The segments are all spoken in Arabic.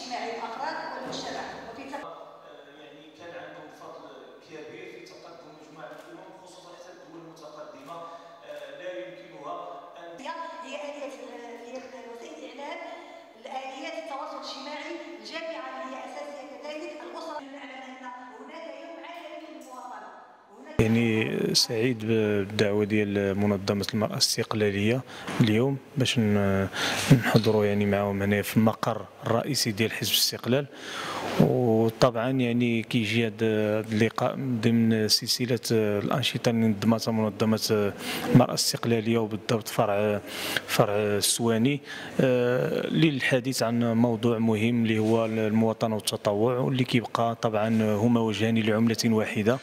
she married Amra يعني سعيد بالدعوة ديال منظمة المرأة الاستقلالية اليوم باش نحضروا يعني معاهم هنا في المقر الرئيسي ديال حزب الاستقلال. وطبعا يعني كيجي هذا اللقاء ضمن سلسلة الأنشطة اللي نظمتها منظمة المرأة الاستقلالية وبالضبط فرع فرع السواني. آه، للحديث عن موضوع مهم اللي هو المواطنة والتطوع واللي كيبقى طبعا هما وجهان لعملة واحدة.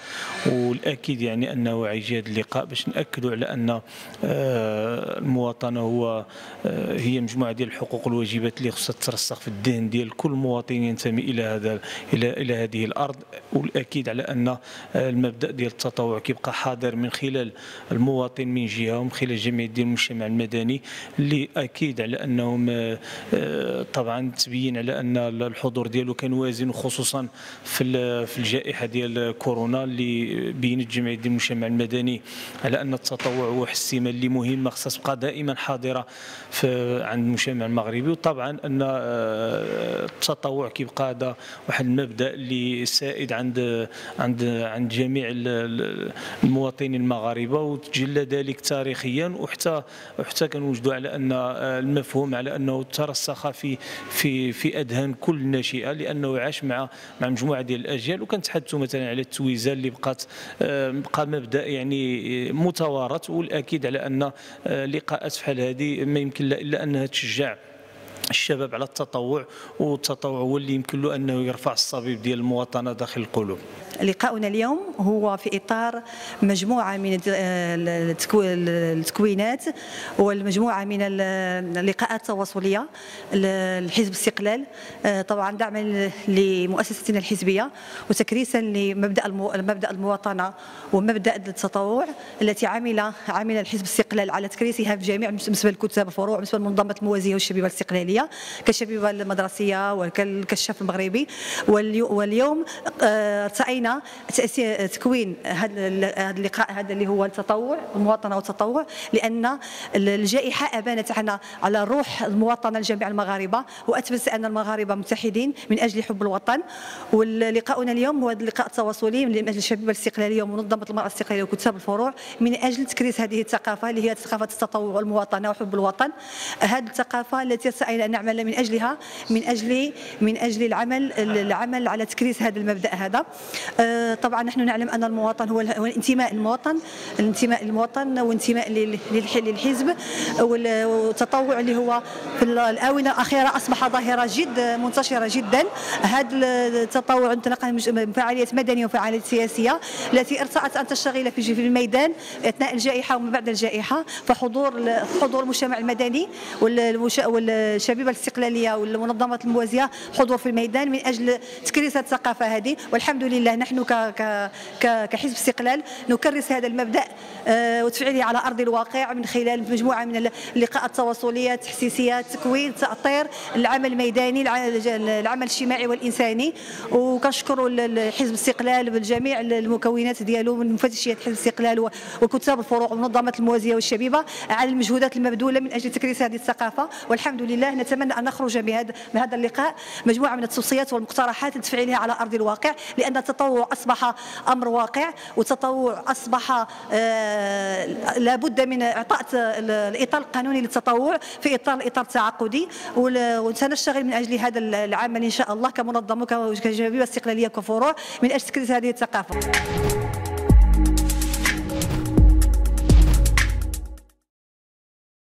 والأكيد يعني أنه عيجي هذا اللقاء باش نأكدوا على أن آه، المواطنة هو آه، هي مجموعة ديال الحقوق والواجبات اللي خصها ترسخ في الذهن ديال كل مواطن ينتمي إلى هذا إلى إلى هذه الأرض والأكيد على أن المبدأ ديال التطوع كيبقى حاضر من خلال المواطن من جهه ومن خلال جميع ديال المجتمع المدني اللي أكيد على أنهم آه، طبعا تبين على أن الحضور ديالو كان وازن وخصوصا في في الجائحة ديال كورونا اللي بينت جمعيه ديال المجتمع المدني على أن التطوع هو حسيمه اللي مهمة خصها تبقى دائما حاضرة في عند المجتمع المغربي. وطبعا أن آه، التطوع كيبقى هذا واحد المبدأ اللي سائد عند عند عند جميع المواطنين المغاربة وتجلى ذلك تاريخيا وحتى وحتى كنوجدوا على أن المفهوم على أنه ترسخ في في في أذهان كل ناشئة لأنه عاش مع مع مجموعة ديال الأجيال. وكنتحدثوا مثلا على التويزة اللي بقات بقى مبدأ يعني متوارث والأكيد على أن لقاءات بحال هذه ما يمكن إلا أنها تشجع الشباب على التطوع والتطوع هو اللي يمكن له أنه يرفع الصبيب ديال المواطنة داخل القلوب. لقاؤنا اليوم هو في إطار مجموعة من التكوينات والمجموعة من اللقاءات التواصلية لحزب الاستقلال آه، طبعا دعما لمؤسستنا الحزبية وتكريسا لمبدأ مبدأ المواطنة ومبدأ التطوع التي عمل عمل الحزب الاستقلال على تكريسها في جميع بالنسبة للكتاب الفروع بالنسبة لمنظمه الموازية والشبيبة الاستقلالية كالشبيبة المدرسية وكالكشاف المغربي. واليوم ارتأينا علينا تكوين هذا اللقاء هذا اللي هو التطوع المواطنة والتطوع لأن الجائحة أبانت عنا على روح المواطنة لجميع المغاربة وأثبتت أن المغاربة متحدين من أجل حب الوطن. ولقاؤنا اليوم هو اللقاء التواصلي من أجل الشباب الاستقلاليه ومنظمه المرأة الاستقلالية وكتاب الفروع من أجل تكريس هذه الثقافة اللي هي ثقافة التطوع والمواطنة وحب الوطن. هذه الثقافة التي سعينا أن نعمل من أجلها من أجل من أجل العمل العمل على تكريس هذا المبدأ هذا. آه، طبعا نحن نعلم أن المواطن هو الانتماء للمواطن الانتماء للمواطن والانتماء للحزب والتطوع اللي هو في الآونة الأخيرة أصبح ظاهرة جد منتشرة جدا. هذا التطوع انطلاقا من فعاليات مدنية وفعاليات سياسية التي ارتأت أن تشتغل في الميدان أثناء الجائحة وما بعد الجائحة فحضور حضور المجتمع المدني والشبيبة الاستقلالية والمنظمات الموازية حضور في الميدان من أجل تكريس الثقافة هذه والحمد لله نحن كحزب استقلال نكرس هذا المبدأ آه، وتفعيله على أرض الواقع من خلال مجموعة من اللقاءات التواصليه التحسيسيه تكوين تأطير العمل الميداني العمل الاجتماعي والإنساني. وكنشكروا حزب الاستقلال بالجميع المكونات ديالو من مفتشيه حزب الاستقلال وكتاب الفروع ومنظمات الموازية والشبيبة على المجهودات المبذولة من أجل تكريس هذه الثقافة. والحمد لله نتمنى أن نخرج بهذا اللقاء مجموعة من التوصيات والمقترحات لتفعيلها على أرض الواقع لأن التطور التطوع أصبح أمر واقع والتطوع أصبح آه، لابد من إعطاء الإطار القانوني للتطوع في إطار الإطار التعاقدي وسنشتغل من أجل هذا العمل إن شاء الله كمنظمة وكجمعية استقلالية كفروع من أجل تكريس هذه الثقافة.